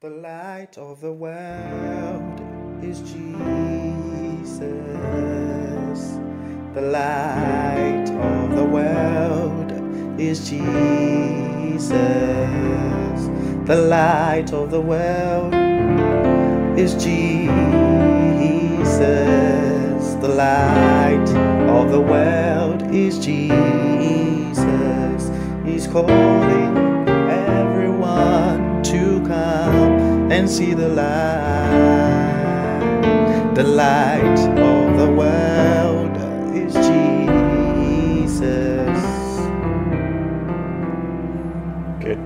The light of the world is Jesus. The light of the world is Jesus. The light of the world is Jesus. The light of the world is Jesus. He's calling and see the light. The light of the world is Jesus. Good.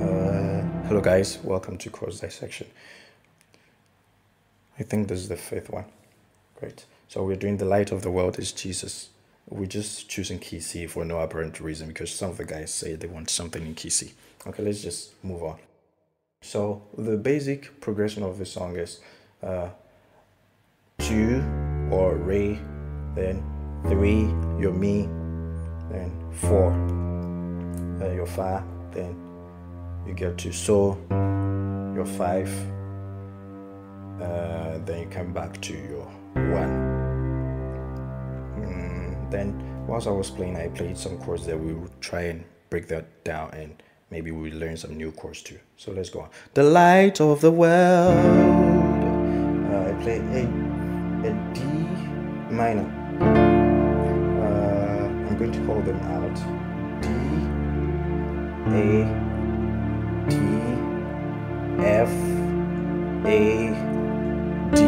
Uh, hello, guys. Welcome to Chords Dissection. I think this is the fifth one. Great. So we're doing the light of the world is Jesus. We're just choosing key C for no apparent reason because some of the guys say they want something in key C. Okay, let's just move on. So the basic progression of the song is uh, two or re, then three, your mi, then four, uh, your fa, then you get to so, your five, uh, then you come back to your one. Mm, then whilst I was playing, I played some chords that we would try and break that down and maybe we learn some new chords too. So let's go on. The light of the world. Uh, I play A, a D minor. Uh, I'm going to call them out. D, A, D, F, A, D,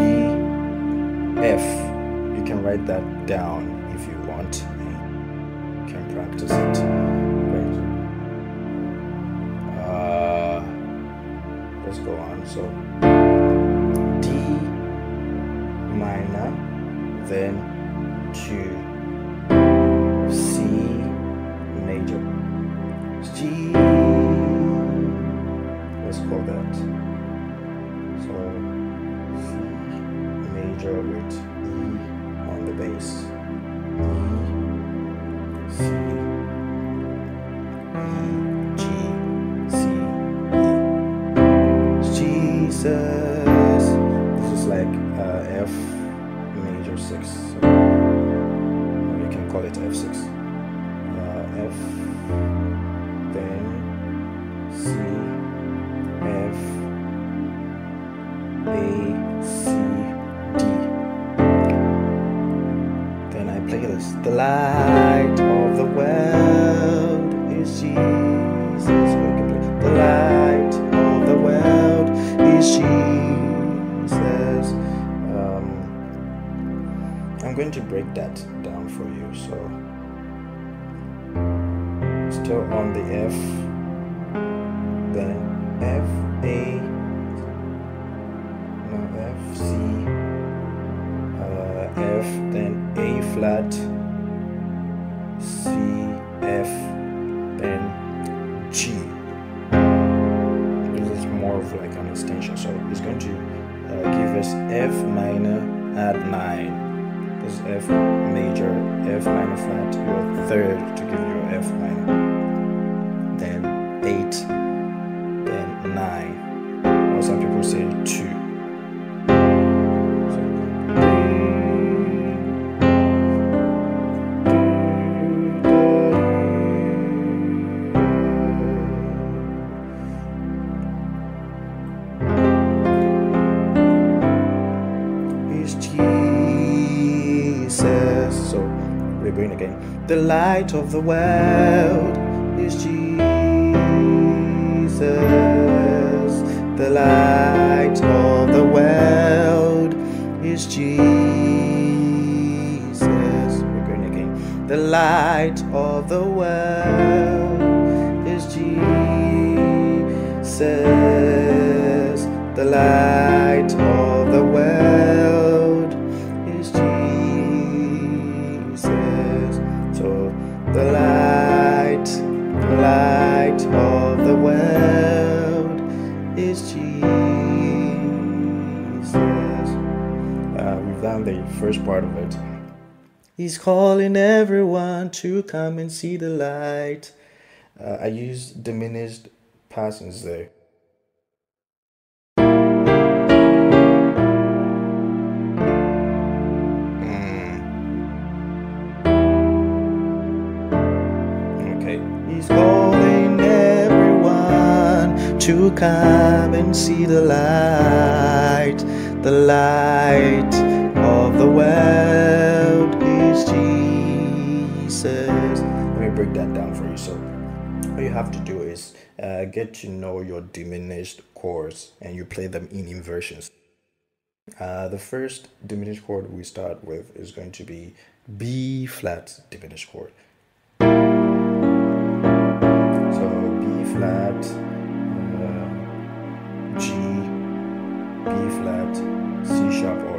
F. You can write that down if you want. You can practice it. So D minor, then F6 so we can call it F6 uh, F then C F A C D. Then I play this. The last break that down for you. So, still on the F, then F A, no F C, uh, F, then A flat, F major, F minor flat, your third to give you F minor. The light of the world is Jesus. The light of the world is Jesus. We're going again. The light of He's calling everyone to come and see the light. Uh, I use diminished persons there. Hmm. Okay. He's calling everyone to come and see the light, the light of the world is Jesus. Let me break that down for you. So, all you have to do is uh, get to know your diminished chords and you play them in inversions. Uh, the first diminished chord we start with is going to be B flat diminished chord. So B flat, uh, G, B flat, C sharp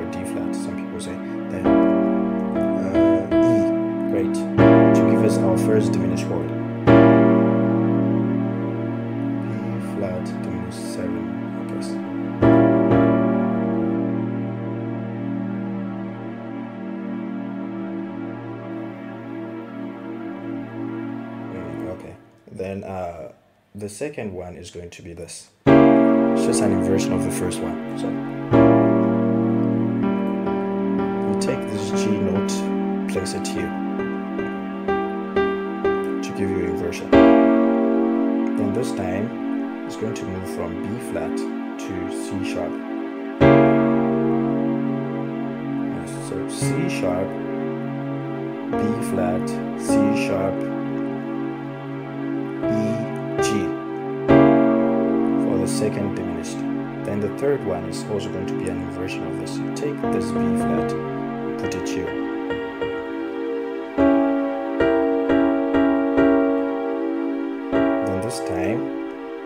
first diminished chord. B flat diminished 7, I guess. Mm, okay. Then uh, the second one is going to be this. It's just an inversion of the first one. So you take this G note, place it here give you inversion. Then this time it's going to move from B flat to C sharp. So C sharp, B flat, C sharp, E, G for the second diminished. Then the third one is also going to be an inversion of this. You take this B flat, put it here.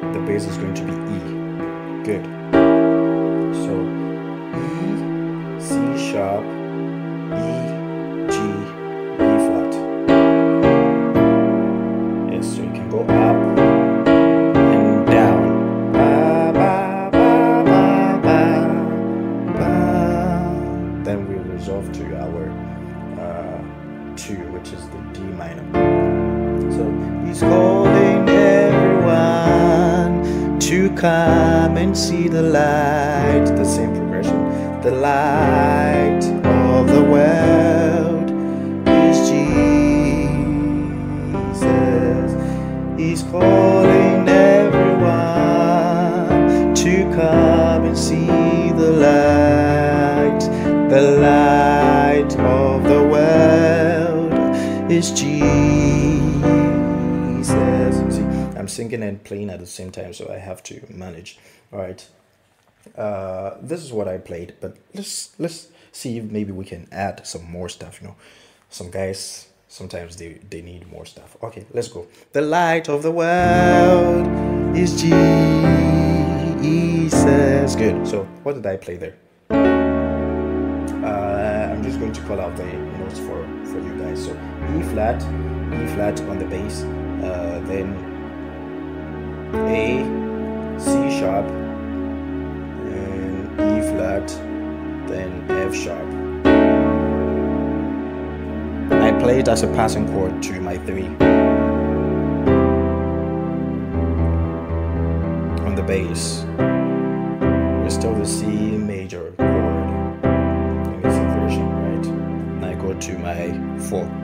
The bass is going to be E. Good. So E, C sharp, E, G, B flat. Yes, so you can go up and down. Then we resolve to our uh, two, which is the D minor. So he's calling come and see the light. The same progression. The light of the world is Jesus. He's calling everyone to come and see the light. The light of the world is Jesus. Singing and playing at the same time, so I have to manage. All right. Uh, this is what I played, but let's let's see if maybe we can add some more stuff. You know, some guys sometimes they they need more stuff. Okay, let's go. The light of the world is Jesus. Good. So what did I play there? Uh, I'm just going to call out the notes for for you guys. So E flat, E flat on the bass, uh, then a, C sharp, and E flat, then F sharp. I play it as a passing chord to my 3 on the bass. It's still the C major chord in this version, right? And I go to my 4.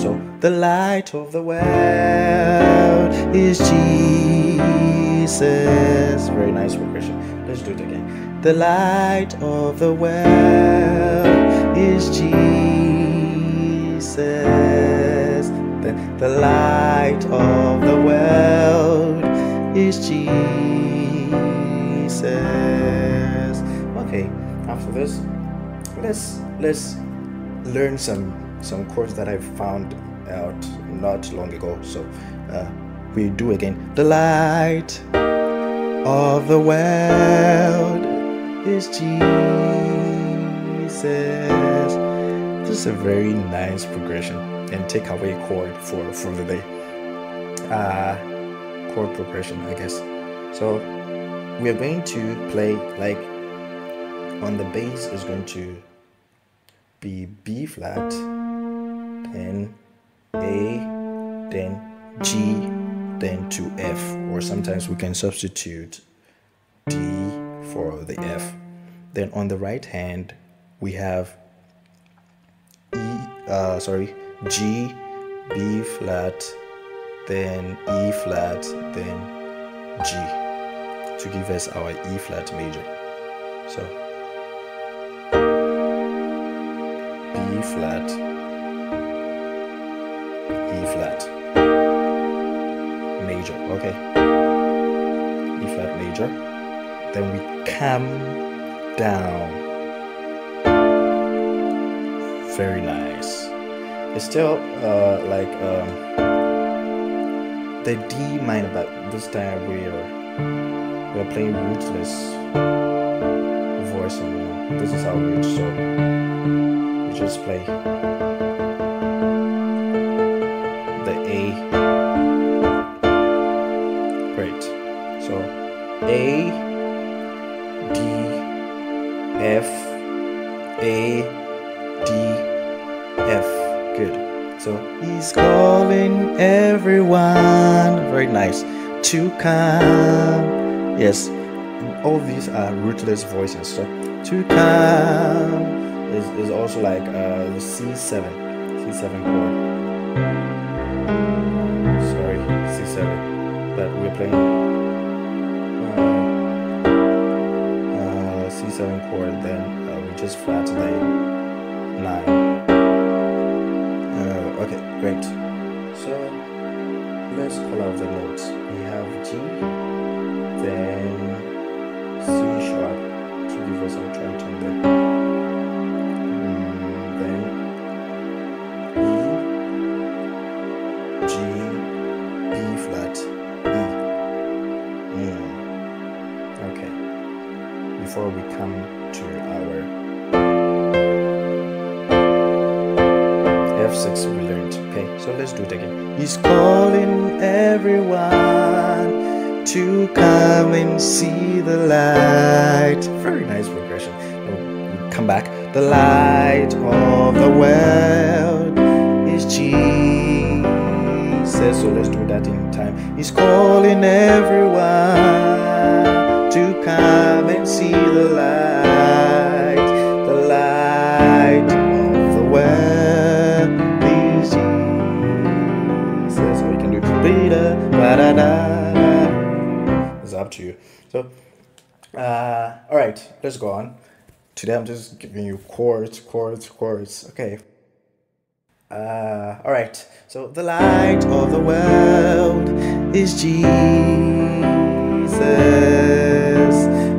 So the light of the world is Jesus. Very nice progression. Let's do it again. The light of the world is Jesus. Then the light of the world is Jesus. Okay, after this, let's let's learn some some chords that I found out not long ago. So uh, we do again. The light of the world is Jesus. This is a very nice progression and takeaway chord for for the day. Uh, chord progression, I guess. So we are going to play like on the bass is going to be B flat, then A, then G, then to F, or sometimes we can substitute D for the F. Then on the right hand, we have E, uh, sorry, G, B flat, then E flat, then G to give us our E flat major. So B flat, Flat, major. Okay, E flat major. Then we come down. Very nice. It's still uh, like. Um, the D minor, but this time we're we're playing rootless voice on This is our root, so we just play So he's calling everyone. Very nice. To come. Yes, all these are rootless voices. So to come is, is also like uh, the C7, C7 chord. Sorry, C7. But we're playing uh, uh, C7 chord, then uh, we just flat the 9. Okay, great. So let's call out the notes. We have G, then C sharp to give us our tritone there. Mm, then E, G, B flat, E. Mm. Okay. Before we come to our F6 we learned. Okay, so let's do it again. He's calling everyone to come and see the light. Very nice progression. We'll come back. The light of the world is Jesus. So let's do that in time. He's calling everyone to come and see the light. To you. So, uh, all right, let's go on. Today I'm just giving you chords, chords, chords. Okay. Uh, all right. So the light of the world is Jesus.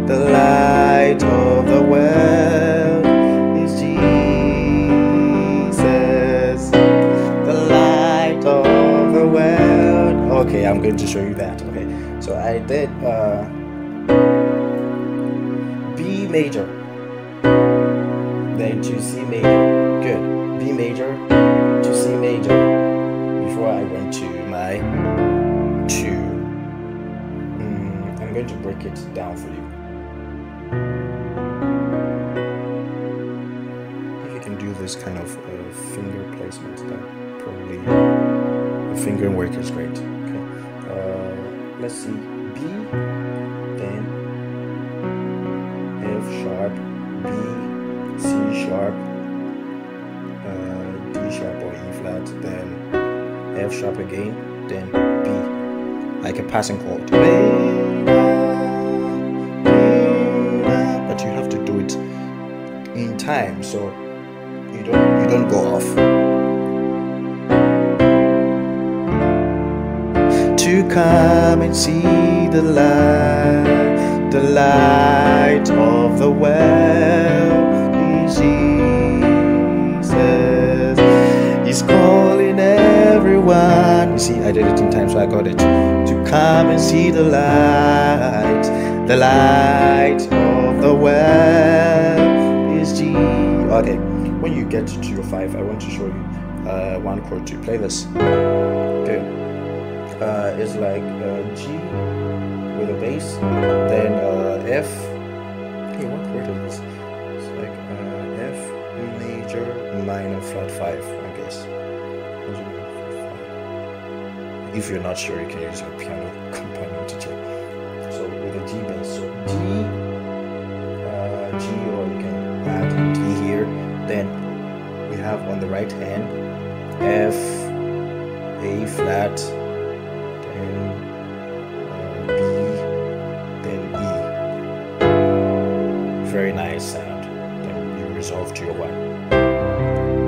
The light of the world to show you that. Okay. So I did uh, B major, then to C major. Good. B major to C major before I went to my two. Mm, I'm going to break it down for you. If you can do this kind of uh, finger placement, then probably the fingering work is great. Let's see. B, then F sharp, B, C sharp, uh, D sharp or E flat, then F sharp again, then B, like a passing chord. But you have to do it in time, so you don't you don't go off. Come and see the light, the light of the world is Jesus. He's calling everyone. You see, I did it in time, so I got it. To come and see the light, the light of the world is Jesus. Okay, when you get to your five, I want to show you uh, one chord to play this. Okay, uh, it's like uh, G with a bass, then uh, F. Hey, what chord is this? It's like uh, F major minor flat five, I guess. If you're not sure, you can use your piano companion to check. So with a G bass, so G, uh, G, or you can add D here. Then we have on the right hand F, A flat, B, then E. Very nice sound. Then you resolve to your one.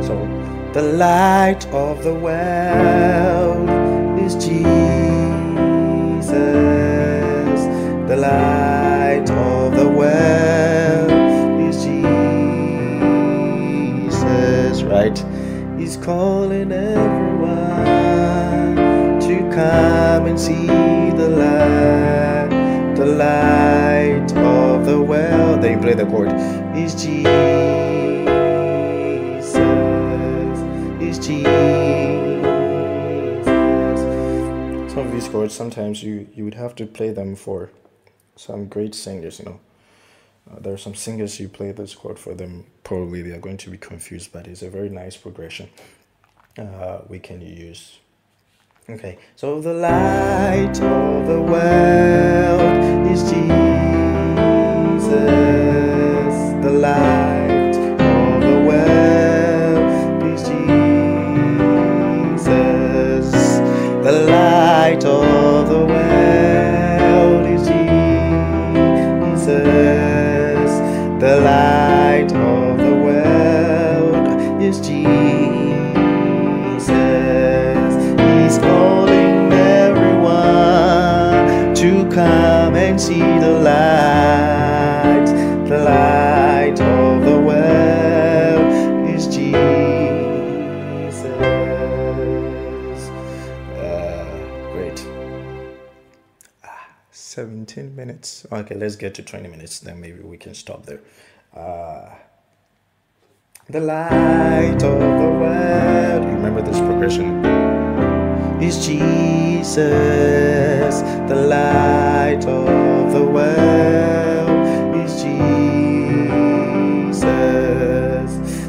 So, the light of the world is Jesus. The light of the world is Jesus. Right? He's calling everyone come and see the light, the light of the world. Then you play the chord. Is Jesus, is Jesus. Some of these chords, sometimes you you would have to play them for some great singers. You know, uh, there are some singers you play this chord for them. Probably they are going to be confused, but it's a very nice progression uh, we can use. Okay, so the light of the world is Jesus. The light Okay, let's get to 20 minutes, then maybe we can stop there. Uh, the light of the world. Remember this progression? Is Jesus the light of the world? Is Jesus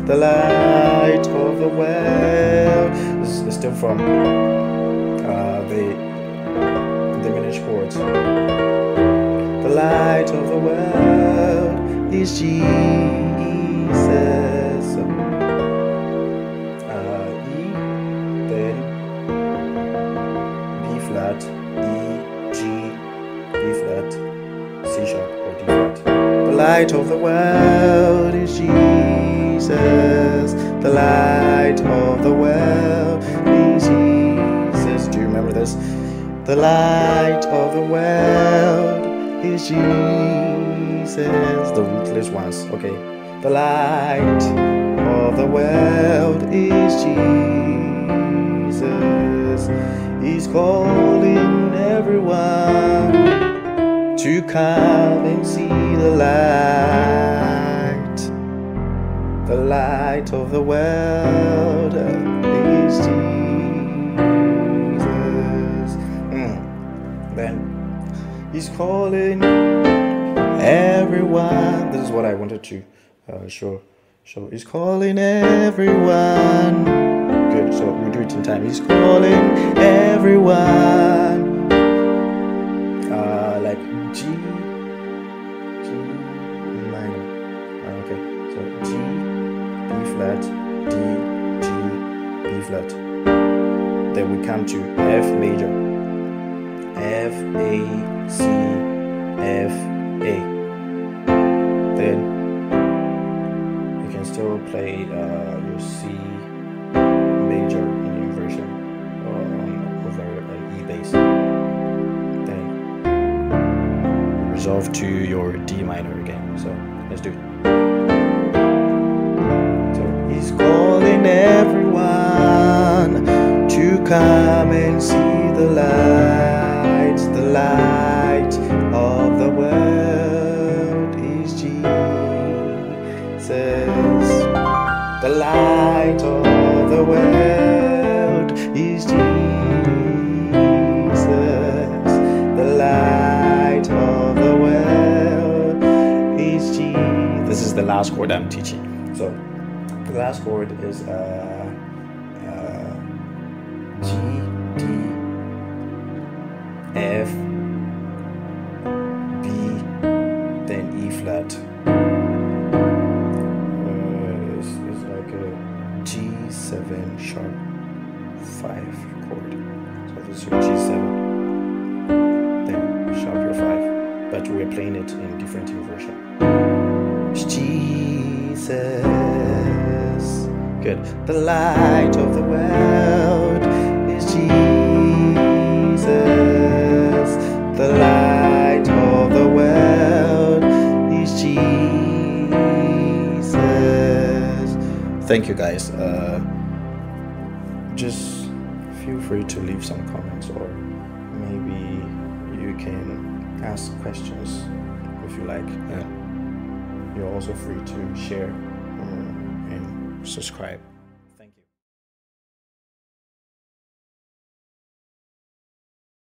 the light of the world? This is still from uh, the diminished chords. The light of the world is Jesus. Uh, E, then B flat, E, G, B flat, C sharp, or D flat. The light of the world is Jesus. The light of the world is Jesus. Do you remember this? The light of the world is Jesus. The rootless ones. Okay. The light of the world is Jesus. He's calling everyone to come and see the light. The light of the world is Jesus. He's calling everyone. This is what I wanted to uh, show. So he's calling everyone. Good. So we do it in time. He's calling everyone. Uh, like G, G minor. Uh, okay. So G, B flat, D, G, B flat. Then we come to F major. F A C F A. Then you can still play uh, your C major in inversion or on over an E bass. Then resolve to your D minor again. So let's do it. Last chord I'm teaching. So the last chord is uh, uh, G, D, F, B, then E flat. Uh, it's, it's like a G7 sharp 5 chord. So this is your G7. Then sharp your 5. But we're playing it in different inversion. Jesus. Good. The light of the world is Jesus. The light of the world is Jesus. Thank you guys. Uh, just feel free to leave some comments or maybe you can ask questions if you like. And you're also free to share um, and subscribe.